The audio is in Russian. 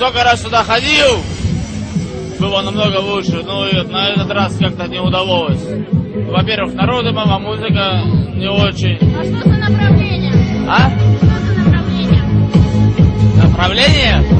Сколько раз сюда ходил, было намного лучше. Ну и на этот раз как-то не удалось. Во-первых, народы мама, музыка не очень. А что за направление? А? Что за направление? Направление?